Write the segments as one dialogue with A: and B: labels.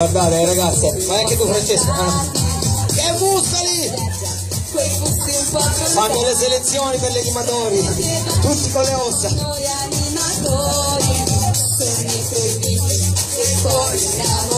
A: Guardate ragazze, vai anche tu Francesco. Ah. Che muscoli! Fanno le selezioni per gli animatori, tutti con le ossa. Innamorati,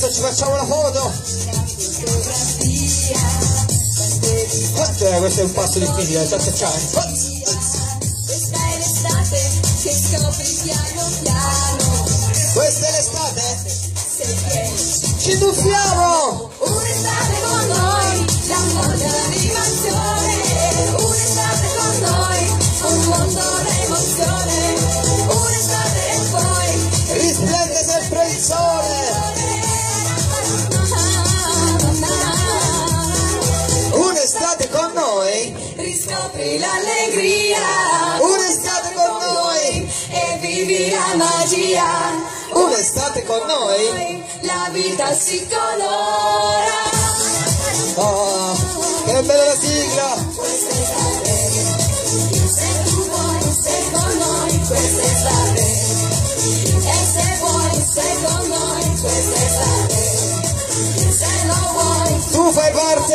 A: adesso ci facciamo la foto. è? Questo è un passo difficile, sta cercando.
B: questa è l'estate che scopri piano piano
A: Questa è l'estate? Ci tuffiamo! Con noi!
B: Riscopri l'allegria
A: Un'estate con noi!
B: e vivi la magia.
A: Un'estate con noi!
B: La vita si colora.
A: Oh, che bella la sigla!
B: Quest'estate, se tu vuoi, sei con noi. Quest'estate, e se vuoi, sei con noi. Quest'estate, se non vuoi,
A: Tu fai parte